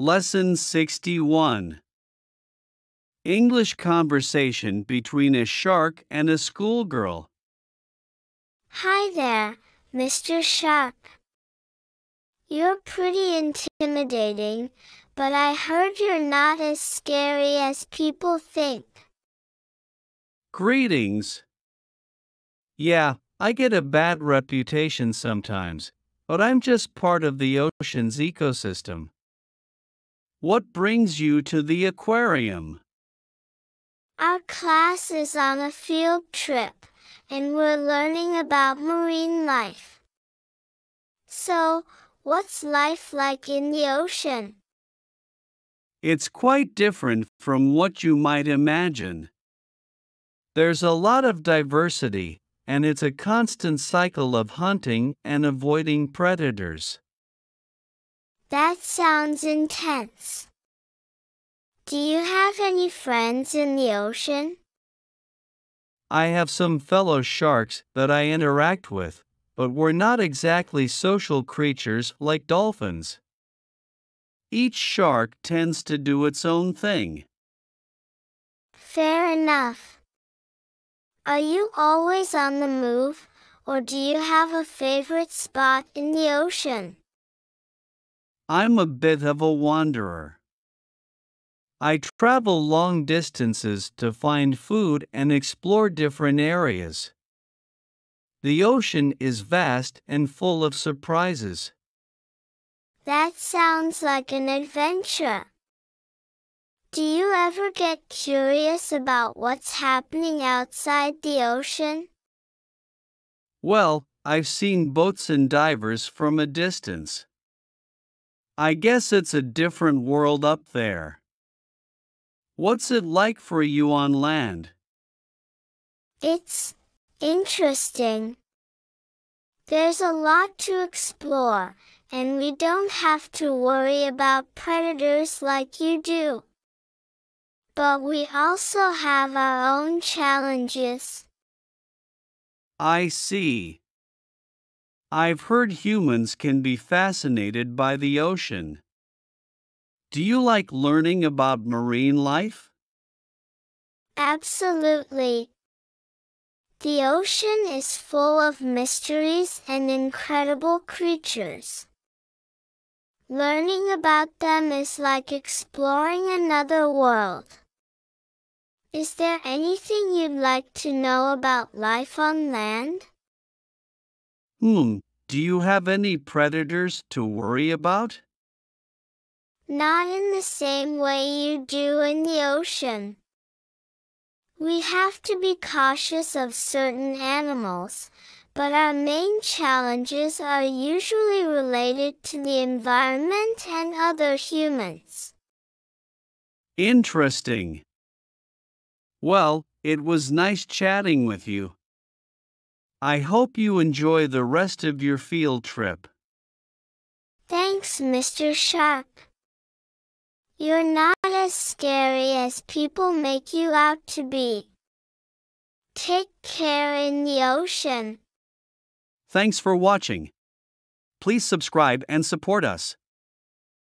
Lesson 61 English conversation between a shark and a schoolgirl. Hi there, Mr. Shark. You're pretty intimidating, but I heard you're not as scary as people think. Greetings. Yeah, I get a bad reputation sometimes, but I'm just part of the ocean's ecosystem. What brings you to the aquarium? Our class is on a field trip, and we're learning about marine life. So, what's life like in the ocean? It's quite different from what you might imagine. There's a lot of diversity, and it's a constant cycle of hunting and avoiding predators. That sounds intense. Do you have any friends in the ocean? I have some fellow sharks that I interact with, but we're not exactly social creatures like dolphins. Each shark tends to do its own thing. Fair enough. Are you always on the move, or do you have a favorite spot in the ocean? I'm a bit of a wanderer. I travel long distances to find food and explore different areas. The ocean is vast and full of surprises. That sounds like an adventure. Do you ever get curious about what's happening outside the ocean? Well, I've seen boats and divers from a distance. I guess it's a different world up there. What's it like for you on land? It's interesting. There's a lot to explore, and we don't have to worry about predators like you do. But we also have our own challenges. I see. I've heard humans can be fascinated by the ocean. Do you like learning about marine life? Absolutely. The ocean is full of mysteries and incredible creatures. Learning about them is like exploring another world. Is there anything you'd like to know about life on land? Hmm, do you have any predators to worry about? Not in the same way you do in the ocean. We have to be cautious of certain animals, but our main challenges are usually related to the environment and other humans. Interesting. Well, it was nice chatting with you. I hope you enjoy the rest of your field trip. Thanks, Mr. Shark. You're not as scary as people make you out to be. Take care in the ocean. Thanks for watching. Please subscribe and support us.